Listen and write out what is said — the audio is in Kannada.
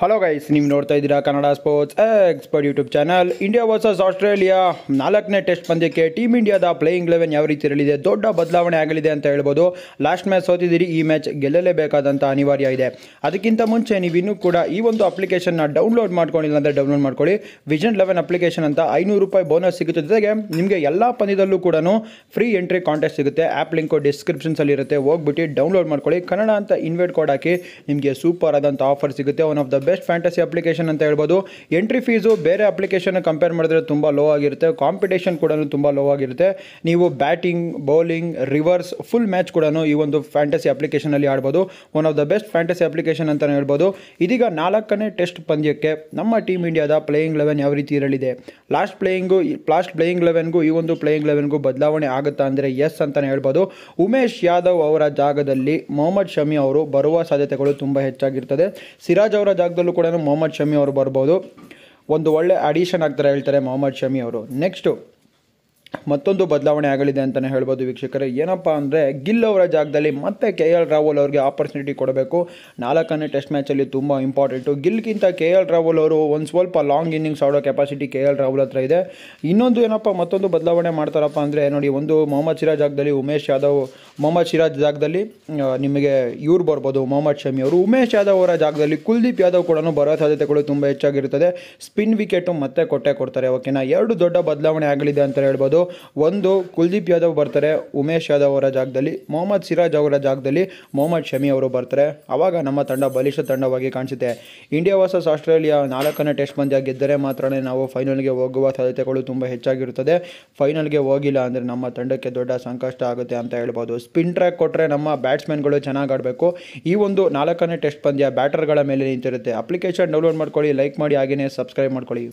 ಹಲೋ ಗೈಸ್ ನೀವು ನೋಡ್ತಾ ಇದ್ದೀರಾ Kannada sports expert YouTube channel India versus Australia ನಾಲ್ಕನೇ ಟೆಸ್ಟ್ ಪಂದ್ಯಕ್ಕೆ ಟೀಮ್ ಇಂಡಿಯಾದ ಪ್ಲೇಯಿಂಗ್ ಲೆವೆನ್ ಯಾವ ರೀತಿ ಇರಲಿದೆ, ದೊಡ್ಡ ಬದಲಾವಣೆ ಆಗಲಿದೆ ಅಂತ ಹೇಳ್ಬೋದು. ಲಾಸ್ಟ್ ಮ್ಯಾಚ್ ಸೋತಿದ್ದೀರಿ, ಈ ಮ್ಯಾಚ್ ಗೆಲ್ಲಲೇಬೇಕಾದಂಥ ಅನಿವಾರ್ಯ ಇದೆ. ಅದಕ್ಕಿಂತ ಮುಂಚೆ ನೀವು ಇನ್ನೂ ಕೂಡ ಈ ಒಂದು ಅಪ್ಲಿಕೇಶನ್ನ ಡೌನ್ಲೋಡ್ ಮಾಡ್ಕೊಂಡಿಲ್ಲ ಅಂದರೆ ಡೌನ್ಲೋಡ್ ಮಾಡ್ಕೊಳ್ಳಿ. ವಿಷನ್ ಲೆವೆನ್ ಅಪ್ಲಿಕೇಶನ್ ಅಂತ ಐನೂರು ರೂಪಾಯಿ ಬೋನಸ್ ಸಿಗುತ್ತೆ. ಜೊತೆಗೆ ನಿಮಗೆ ಎಲ್ಲ ಪಂದ್ಯದಲ್ಲೂ ಕೂಡ ಫ್ರೀ ಎಂಟ್ರಿ ಕಾಂಟೆಸ್ಟ್ ಸಿಗುತ್ತೆ. ಆ್ಯಪ್ ಲಿಂಕು ಡಿಸ್ಕ್ರಿಪ್ಷನ್ಸಲ್ಲಿ ಇರುತ್ತೆ. ಹೋಗ್ಬಿಟ್ಟು ಡೌನ್ಲೋಡ್ ಮಾಡ್ಕೊಳ್ಳಿ. ಕನ್ನಡ ಅಂತ ಇನ್ವೈಟ್ ಕೋಡ್ ಹಾಕಿ ನಿಮಗೆ ಸೂಪರ್ ಆದಂಥ ಆಫರ್ ಸಿಗುತ್ತೆ. One of the best fantasy application ಅಂತ ಹೇಳ್ಬೋದು. ಎಂಟ್ರಿ ಫೀಸು ಬೇರೆ ಅಪ್ಲಿಕೇಶನ್ ಕಂಪೇರ್ ಮಾಡಿದ್ರೆ ತುಂಬ ಲೋ ಆಗಿರುತ್ತೆ. ಕಾಂಪಿಟೇಷನ್ ಕೂಡ ತುಂಬ ಲೋ ಆಗಿರುತ್ತೆ. ನೀವು batting bowling reverse full match ಕೂಡ ಈ ಒಂದು ಫ್ಯಾಂಟಸಿ ಅಪ್ಲಿಕೇಶನಲ್ಲಿ ಆಡ್ಬೋದು. One of the best fantasy application ಅಂತಲೇ ಹೇಳ್ಬೋದು. ಇದೀಗ ನಾಲ್ಕನೇ ಟೆಸ್ಟ್ ಪಂದ್ಯಕ್ಕೆ ನಮ್ಮ ಟೀಮ್ ಇಂಡಿಯಾದ ಪ್ಲೇಯಿಂಗ್ ಲೆವೆನ್ ಯಾವ ರೀತಿ ಇರಲಿದೆ? ಲಾಸ್ಟ್ ಪ್ಲೇಯಿಂಗು ಲಾಸ್ಟ್ ಪ್ಲೇಯಿಂಗ್ ಲೆವೆನ್ಗೂ ಈ ಒಂದು ಪ್ಲೇಯಿಂಗ್ ಲೆವೆನ್ಗೂ ಬದಲಾವಣೆ ಆಗುತ್ತಾ ಅಂದರೆ ಎಸ್ ಅಂತಲೇ ಹೇಳ್ಬೋದು. ಉಮೇಶ್ ಯಾದವ್ ಅವರ ಜಾಗದಲ್ಲಿ ಮೊಹಮ್ಮದ್ ಶಮಿ ಅವರು ಬರುವ ಸಾಧ್ಯತೆಗಳು ತುಂಬ ಹೆಚ್ಚಾಗಿರ್ತದೆ. ಸಿರಾಜ್ ಅವರ ಜಾಗದಲ್ಲೂ ಕೂಡ ಮೊಹಮ್ಮದ್ ಶಮಿ ಅವರು ಬರ್ಬೋದು. ಒಂದು ಒಳ್ಳೆ ಅಡಿಷನ್ ಆಗ್ತಾರೆ ಹೇಳ್ತಾರೆ ಮೊಹಮ್ಮದ್ ಶಮಿ ಅವರು. ನೆಕ್ಸ್ಟು ಮತ್ತೊಂದು ಬದಲಾವಣೆ ಆಗಲಿದೆ ಅಂತಲೇ ಹೇಳ್ಬೋದು ವೀಕ್ಷಕರೇ. ಏನಪ್ಪ ಅಂದರೆ ಗಿಲ್ ಅವರ ಜಾಗದಲ್ಲಿ ಮತ್ತೆ ಕೆ ಎಲ್ ರಾಹುಲ್ ಅವರಿಗೆ ಆಪರ್ಚುನಿಟಿ ಕೊಡಬೇಕು. ನಾಲ್ಕನೇ ಟೆಸ್ಟ್ ಮ್ಯಾಚಲ್ಲಿ ತುಂಬ ಇಂಪಾರ್ಟೆಂಟು ಗಿಲ್ಗಿಂತ ಕೆ ಎಲ್ ರಾಹುಲ್ ಅವರು ಒಂದು ಸ್ವಲ್ಪ ಲಾಂಗ್ ಇನ್ನಿಂಗ್ಸ್ ಆಡೋ ಕೆಪಾಸಿಟಿ ಕೆ ಎಲ್ ರಾಹುಲ್ ಹತ್ರ ಇದೆ. ಇನ್ನೊಂದು ಏನಪ್ಪ ಮತ್ತೊಂದು ಬದಲಾವಣೆ ಮಾಡ್ತಾರಪ್ಪ ಅಂದರೆ ನೋಡಿ, ಒಂದು ಮೊಹಮ್ಮದ್ ಸಿರಾಜ್ ಜಾಗದಲ್ಲಿ ಉಮೇಶ್ ಯಾದವ್ ಮೊಹಮ್ಮದ್ ಶಿರಾಜ್ ಜಾಗದಲ್ಲಿ ನಿಮಗೆ ಇವ್ರು ಬರ್ಬೋದು, ಮೊಹಮ್ಮದ್ ಶಮಿ ಅವರು. ಉಮೇಶ್ ಯಾದವ್ ಅವರ ಜಾಗದಲ್ಲಿ ಕುಲ್ದೀಪ್ ಯಾದವ್ ಕೂಡ ಬರೋ ಸಾಧ್ಯತೆಗಳು ತುಂಬ ಹೆಚ್ಚಾಗಿರುತ್ತದೆ. ಸ್ಪಿನ್ ವಿಕೆಟು ಮತ್ತೆ ಕೊಟ್ಟೆ ಕೊಡ್ತಾರೆ, ಓಕೆನಾ? ಎರಡು ದೊಡ್ಡ ಬದಲಾವಣೆ ಆಗಲಿದೆ ಅಂತ ಹೇಳ್ಬೋದು. ಒಂದು, ಕುಲ್ದೀಪ್ ಯಾದವ್ ಬರ್ತಾರೆ, ಉಮೇಶ್ ಯಾದವ್ ಅವರ ಜಾಗದಲ್ಲಿ, ಮೊಹಮ್ಮದ್ ಸಿರಾಜ್ ಅವರ ಜಾಗದಲ್ಲಿ ಮೊಹಮ್ಮದ್ ಶಮಿ ಅವರು ಬರ್ತಾರೆ. ಆವಾಗ ನಮ್ಮ ತಂಡ ಬಲಿಷ್ಠ ತಂಡವಾಗಿ ಕಾಣಿಸುತ್ತೆ. ಇಂಡಿಯಾ ವರ್ಸಸ್ ಆಸ್ಟ್ರೇಲಿಯಾ ನಾಲ್ಕನೇ ಟೆಸ್ಟ್ ಪಂದ್ಯ ಗೆದ್ದರೆ ಮಾತ್ರನೇ ನಾವು ಫೈನಲ್ಗೆ ಹೋಗುವ ಸಾಧ್ಯತೆಗಳು ತುಂಬ ಹೆಚ್ಚಾಗಿರುತ್ತದೆ. ಫೈನಲ್ಗೆ ಹೋಗಿಲ್ಲ ಅಂದರೆ ನಮ್ಮ ತಂಡಕ್ಕೆ ದೊಡ್ಡ ಸಂಕಷ್ಟ ಆಗುತ್ತೆ ಅಂತ ಹೇಳ್ಬೋದು. ಸ್ಪಿನ್ ಟ್ರ್ಯಾಕ್ ಕೊಟ್ಟರೆ ನಮ್ಮ ಬ್ಯಾಟ್ಸ್ಮನ್ಗಳು ಚೆನ್ನಾಗಿ ಆಡಬೇಕು. ಈ ಒಂದು ನಾಲ್ಕನೇ ಟೆಸ್ಟ್ ಪಂದ್ಯ ಬ್ಯಾಟರ್ಗಳ ಮೇಲೆ ನಿಂತಿರುತ್ತೆ. ಅಪ್ಲಿಕೇಶನ್ ಡೌನ್ಲೋಡ್ ಮಾಡ್ಕೊಳ್ಳಿ, ಲೈಕ್ ಮಾಡಿ ಹಾಗೆಯೇ ಸಬ್ಸ್ಕ್ರೈಬ್ ಮಾಡ್ಕೊಳ್ಳಿ.